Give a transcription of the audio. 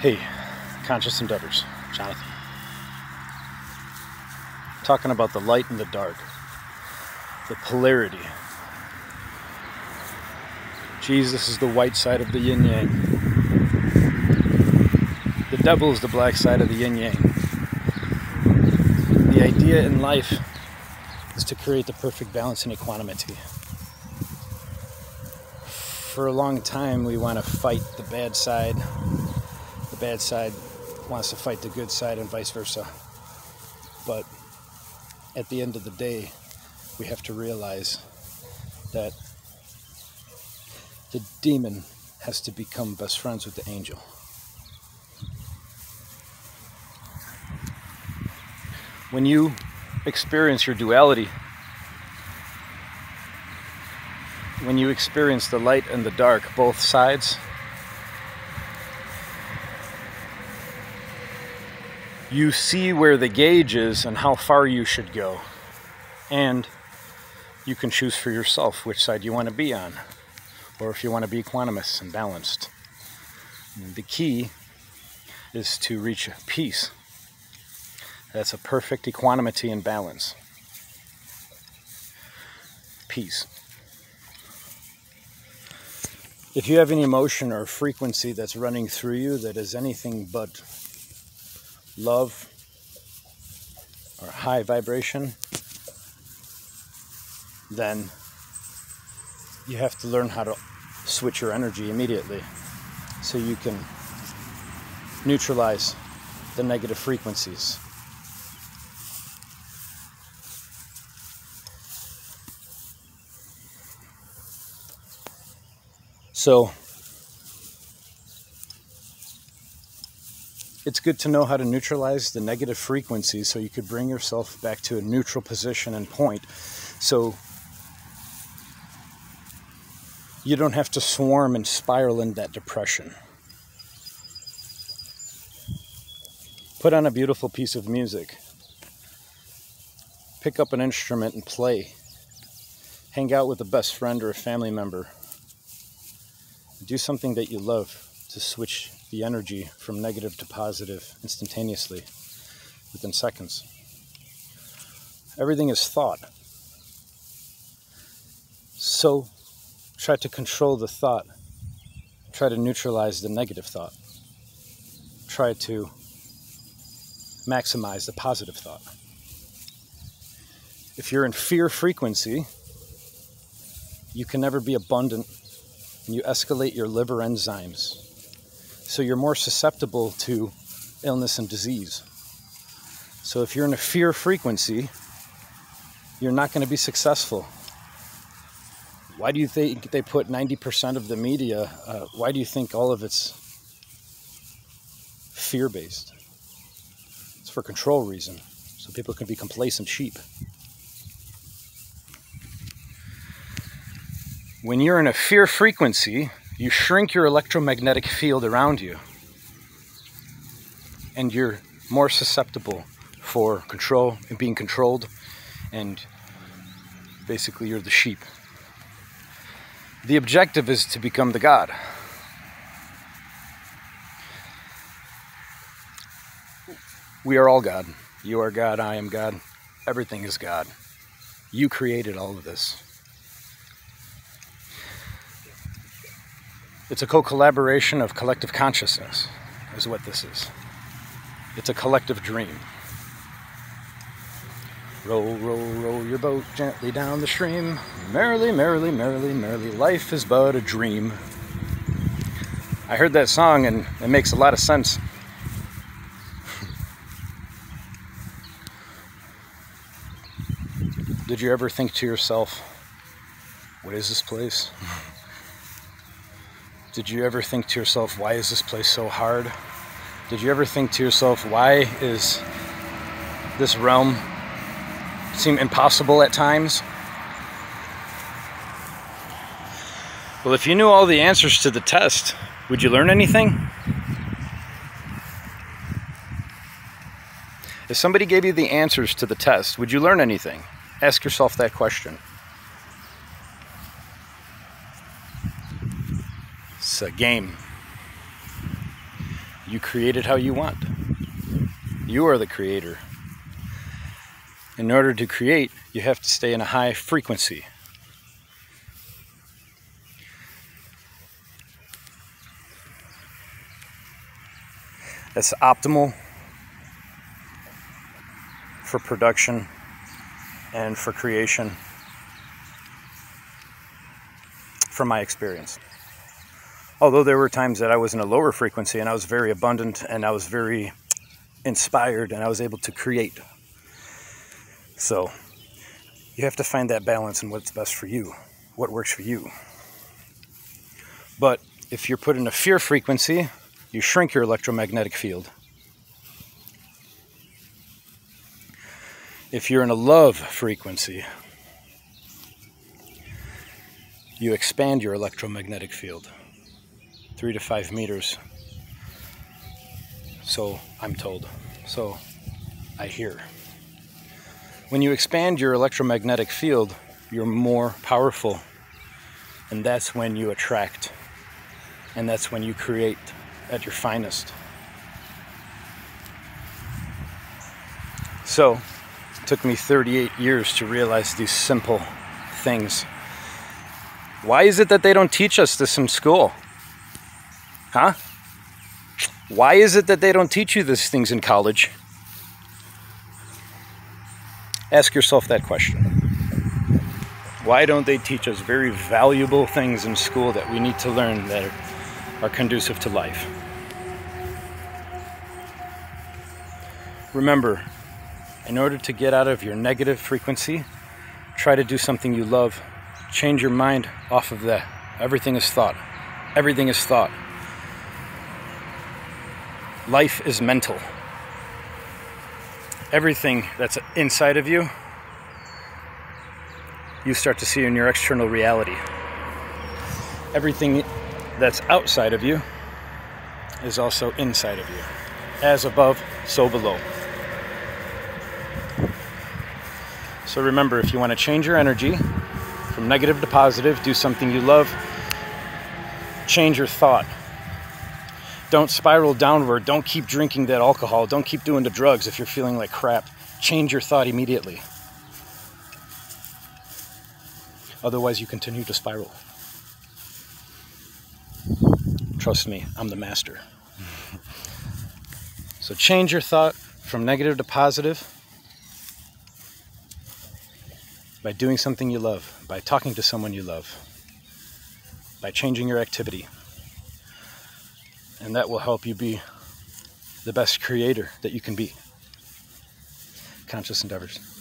Hey, conscious endeavors, Jonathan. Talking about the light and the dark, the polarity. Jesus is the white side of the yin yang. The devil is the black side of the yin yang. The idea in life is to create the perfect balance and equanimity. For a long time, we want to fight the bad side bad side wants to fight the good side and vice versa. But at the end of the day, we have to realize that the demon has to become best friends with the angel. When you experience your duality, when you experience the light and the dark, both sides, you see where the gauge is and how far you should go. And you can choose for yourself which side you want to be on, or if you want to be equanimous and balanced. The key is to reach peace. That's a perfect equanimity and balance. Peace. If you have any emotion or frequency that's running through you that is anything but love or high vibration, then you have to learn how to switch your energy immediately so you can neutralize the negative frequencies. So, it's good to know how to neutralize the negative frequencies so you could bring yourself back to a neutral position and point. So you don't have to swarm and spiral in that depression. Put on a beautiful piece of music. Pick up an instrument and play. Hang out with a best friend or a family member. Do something that you love to switch the energy from negative to positive instantaneously within seconds. Everything is thought. So try to control the thought. Try to neutralize the negative thought. Try to maximize the positive thought. If you're in fear frequency, you can never be abundant and you escalate your liver enzymes so you're more susceptible to illness and disease. So if you're in a fear frequency, you're not going to be successful. Why do you think they put 90% of the media? Uh, why do you think all of it's fear based? It's for control reason, so people can be complacent sheep. When you're in a fear frequency, you shrink your electromagnetic field around you and you're more susceptible for control and being controlled and basically you're the sheep. The objective is to become the god. We are all god. You are god i am god. Everything is god. You created all of this It's a co collaboration of collective consciousness, is what this is. It's a collective dream. Roll, roll, roll your boat gently down the stream. Merrily, merrily, merrily, merrily, life is but a dream. I heard that song and it makes a lot of sense. Did you ever think to yourself, what is this place? Did you ever think to yourself, why is this place so hard? Did you ever think to yourself, why is this realm seem impossible at times? Well, if you knew all the answers to the test, would you learn anything? If somebody gave you the answers to the test, would you learn anything? Ask yourself that question. It's a game. You create it how you want. You are the creator. In order to create, you have to stay in a high frequency. That's optimal for production and for creation from my experience. Although there were times that I was in a lower frequency and I was very abundant and I was very inspired and I was able to create. So you have to find that balance and what's best for you, what works for you. But if you're put in a fear frequency, you shrink your electromagnetic field. If you're in a love frequency, you expand your electromagnetic field three to five meters. So I'm told. So I hear. When you expand your electromagnetic field, you're more powerful. And that's when you attract. And that's when you create at your finest. So, it took me 38 years to realize these simple things. Why is it that they don't teach us this in school? Huh? Why is it that they don't teach you these things in college? Ask yourself that question. Why don't they teach us very valuable things in school that we need to learn that are conducive to life? Remember, in order to get out of your negative frequency, try to do something you love. Change your mind off of that. Everything is thought. Everything is thought. Life is mental. Everything that's inside of you, you start to see in your external reality. Everything that's outside of you is also inside of you. As above, so below. So remember, if you want to change your energy from negative to positive, do something you love, change your thought. Don't spiral downward. Don't keep drinking that alcohol. Don't keep doing the drugs if you're feeling like crap. Change your thought immediately. Otherwise, you continue to spiral. Trust me, I'm the master. so change your thought from negative to positive by doing something you love, by talking to someone you love, by changing your activity. And that will help you be the best creator that you can be. Conscious endeavors.